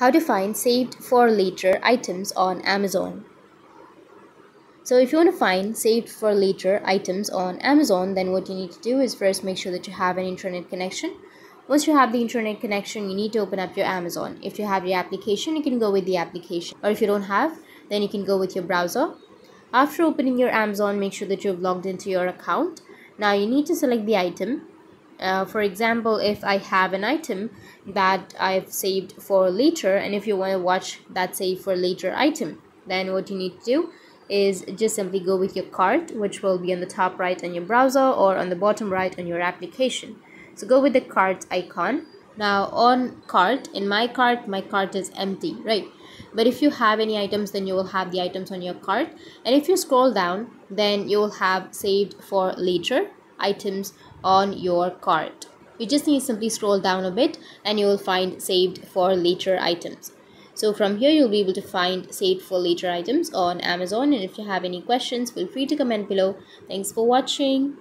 how to find saved for later items on Amazon. So if you want to find saved for later items on Amazon, then what you need to do is first make sure that you have an internet connection. Once you have the internet connection, you need to open up your Amazon. If you have your application, you can go with the application. Or if you don't have, then you can go with your browser. After opening your Amazon, make sure that you've logged into your account. Now you need to select the item uh, for example if I have an item that I've saved for later and if you want to watch that save for later item then what you need to do is just simply go with your cart which will be on the top right on your browser or on the bottom right on your application. So go with the cart icon. Now on cart in my cart my cart is empty right? But if you have any items then you will have the items on your cart. And if you scroll down then you will have saved for later items on your cart. You just need to simply scroll down a bit and you will find saved for later items. So from here you'll be able to find saved for later items on Amazon and if you have any questions feel free to comment below. Thanks for watching.